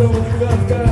Когда мы в Кавказе